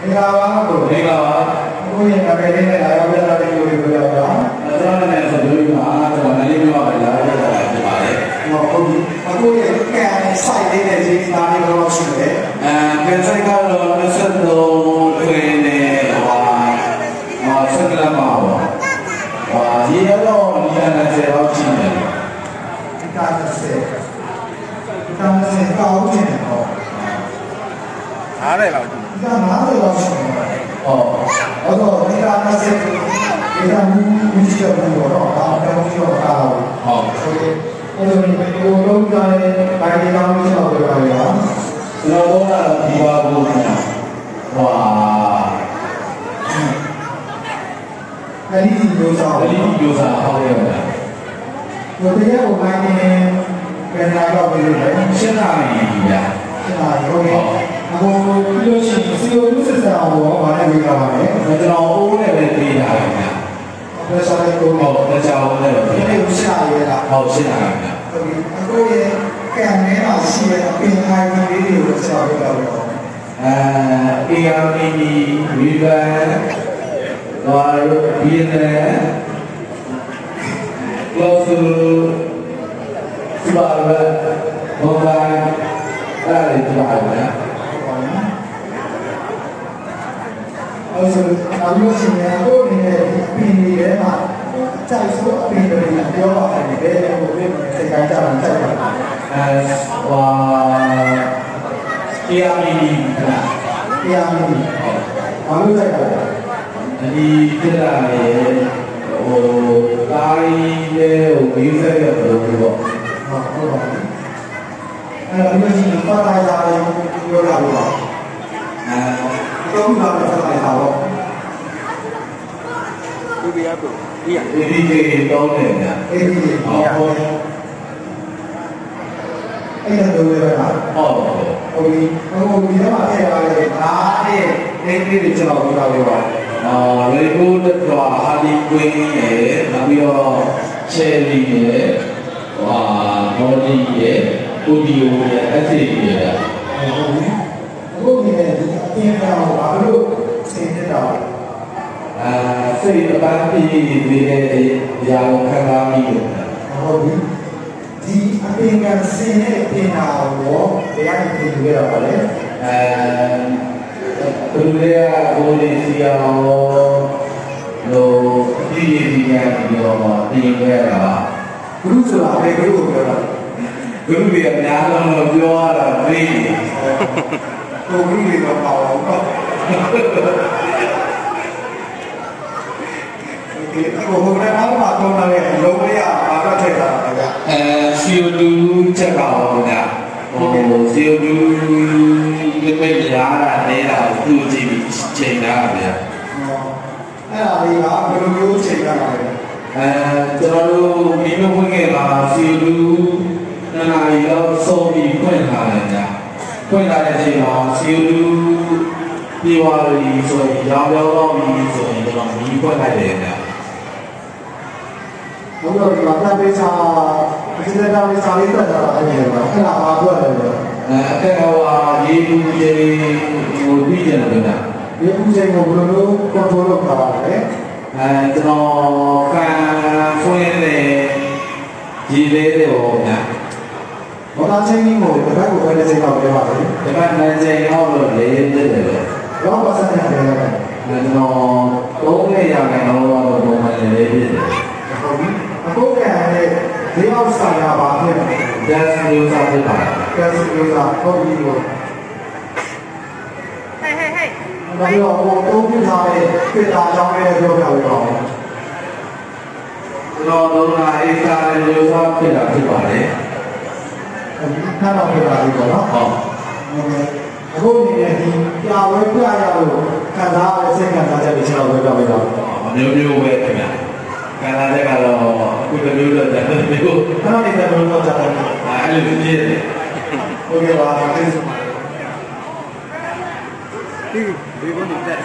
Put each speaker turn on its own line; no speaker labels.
မင်္ဂလာပါကို
ဒီကပါ
ကိုရင်နာမည်လေးနဲ့လာရောက်ကြတာလေးကိုပြောရအောင်
ကျွန်တော်လည်းဆိုလို့မှာကျွန်တော်လည်းပြောပါလာရတာဖြစ်ပါတယ်
ဟောဟုတ်ပြီအခုရဲ့ကံဆိုင်လေးနဲ့ဒီသားလေးတော့ရှိတယ်
အဲကန်ဆိုင်ကတော့23တွင်နေဟာဟာစက်ကလမှာပါဟာဒီရောဒီကနေ့စေတော့ရှိတယ်
ဒီကနေ့စေဒီကနေ့စေကောင်းနေတ ယ်ဟော
အားတယ်လောက်
ဒီက90လောက်ရှိတယ်
ဟော
အဲ့တော့ဒီကနေ့စေဒီကနေ့ဒီချက်ဘူးတော့ဒါတော့ပြောတာ
ဟော
ဆိုရင်အဲ့လိုမျိုးကိုလုံးကြတဲ့ဘိုင်ဒီကောင်းလို့ပြောရအောင်
ကျွန်တော်ကတော့ဒီပါဘူးခင်ဗျာဟွာ
အဲ့ဒီမျိုးစား
အဲ့ဒီမျိုးစားဟောရတယ်ဗျာ
ဘယ်တရားကိုနိုင်နေပြန်လာတော့ပြီလေ
ရှင်းတာနေပြီဗျာ
ကျွန်တော်ဟုတ်ကဲ့ အခုပြီးလို့ရှိရင်စီအိုလူစစ်စာကိုဘာနဲ့ဝင်လာပါလဲ
ကျွန်တော်အိုးနဲ့ပဲပြေးတာဗျာ
ဘယ်ဆောင်လဲကို
ဟောတခြားအိုးနဲ့ပဲ
ဒီ
ပြေးတာ
နေ့ရှာရတာ
ဟောရှင်းတာဗျာ
ဟုတ်ပြီအခုရဲ့ကံထဲမှာရှိတဲ့အပင်ခိုင်လေးတွေကိုဆက်ပြတော့တော့
အဲ ARPD ဝီဗန်ဘာဘီနေလောဆူစပါရဘောဂိုင်းအဲ့ဒါတွေကြပါဗျာ
အဲဆိုအမျိုးရှင်ရဲ့ကိုယ်နဲ့ပင်တွေထဲမှာကြိုက်ဆိုအပင်တွေပြောပါတယ်ဘယ်လိုလဲစိတ်ကြကြမှာစိုက်ပါ
အဲဟော ARPD က
တရားမင်းဘာလို့စိုက်ပါလဲ
ဒီပြတာလေဟိုကားကြီးလေးကိုပြီးဆက်ရတော့ပေါ့
ဟုတ်ဟုတ်ပါဘူးအဲ့တော့အမျိုးရှင်ပါတာရာလေးပြောတာလို့ပါ
အဲ
သုံးတာပဲဆက်လိုက်တာပေါ့
ဒီပြရတော့ဒီရ
ဒီဒီကြီးတောင်းတယ်ဗျာ
အဲ့ဒီ
ဟောဟော
အဲ့ဒါလိုပဲပါ
ဟော
ဟိုဒီဟိုဒီတော့အဲ့ဒါလည်းဒါအဲ့ဒီဒီဒီကျွန်တော်ပြောတာပြောပါ
အာရေကိုတော့ဟာဒီကွင်းရဲ့နောက်ပြီးတော့ချယ်လီရဲ့ဟာဘော်ဒီရဲ့အိုဒီယိုရဲ့အက်ဆီရဲ့
ဟုတ်ပြီအခုဒီနေ့ဒီအ ပြင်ကတော့ဘာလို့စင်နေတာ
အာစိတ်အပန်းပြေးနေတဲ့ရာကိုခံစားမိတယ်
ဟုတ်ပြီဒီအပြင်ကစင်တဲ့ပြင်တာရောတရားနဲ့ပြင်ကြရပါလေ
အဲသူတွေကဘိုးလေးစီအောင်လို့ဒီဒီဒီကဒီတော့တင်ခဲ့တာ
ဘုရုဆိုတာဘယ်ဘုရုကိုပြောတာ
ဘုရားတွေအများဆုံးပြောရတာပြေး
ဟို ဘုရုတွေတော့ပါအောင်တော့ဒီကိုဘုရားအားမှာတော့လည်းလုံးဝရပါတော့ထည့်တာပါဗျာ
အဲ CO2 ချက်ပါဦးဗျာဟို CO2 ဒီမဲ့ရားတာနေတာသူ့ကြည့်ပြီးချိန်တာဗျာ
အဲ့ဒါလေးကဘယ်လိုမျိုးချိန်ရတာလဲ
အဲကျွန်တော်တို့မိမဝင်ခဲ့တာ CO2 နှစ်နာရီလောက်ဆုံးပြီးဖွင့်လာတယ်ဗျာဖွင့်လာတဲ့အချိန် မှာ CO2 ပြေဝါရီဆိုရင်ရောင်းရောင်းတော့ပြီးဆိုရင်ကျွန်တော်မီးဖွင့်လိုက်တယ်ဗျာ
ဘုရားဒီမှာတပိစာဒီစတာလေးစာလေးတက်တာအဲ့ဒီမှာအဲ့ဒါအားပြောတယ်လေ
အဲအထက်ကဟိုရေဘူးရေဟိုပြီးတယ်ဗျာ
ဒီဥစဉ်ကိုဘယ်လိုမျိုး control လုပ်တာလဲ
အဲကျွန်တော်ကန်ဖွင့်တဲ့ဒီလေးတွေပေါ့ဗျာ
ဘာသာချင်းကြီးကိုတစ်ခါကိုပဲတစ်ချိန်တော့ပြောပါလေ
ဒီကနေ့ချိန်ဟောလို့လေးပြည့်တယ်လေ
ဘောပါစတဲ့တယ်လေ
အဲကျွန်တော်သုံးနေရမယ်တော့တော့ပုံမှန်လေးပြည့်တယ်
ဟုတ်ပြီအခုကလည်းဒီအောက်ဆိုင်ရာပါဖြစ်တယ်
that's new စားဖြစ်ပါတယ်
ကဲစီလို့သာဟုတ်ပြီကို
Hey, hey, hey.
ဒါတော့ဟိုတုံးပြထားတဲ့ပြည်သားကြောင်းလေးပြောပြလို့တော့
ကျွန်တော်တို့ကအေးစားတဲ့ new စားဖြစ်တာဖြစ်ပါတယ်
ခါတော့ပြတာလေးပေါ့နော်
ဟော
အခုအနေနဲ့ဒီပြဝဲပြရလို့ခံစားရတဲ့စိတ်ခံစားချက်တွေကျွန်တော်ပြောပြပေးတော့
အမျိုးမျိုးပဲခင်ဗျာကံလာတဲ့ကတော့အခုတစ်မျိုးတော့တယ်မျိုး
ခဏနေတယ်ဘယ်လိုလုပ်ကြလဲ
အဲလိုပြည့်တယ်
ဟုတ်ကဲ့ပါကျေးဇူးပါ
ဒီဒီဘုန်းကြီးတက်